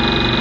you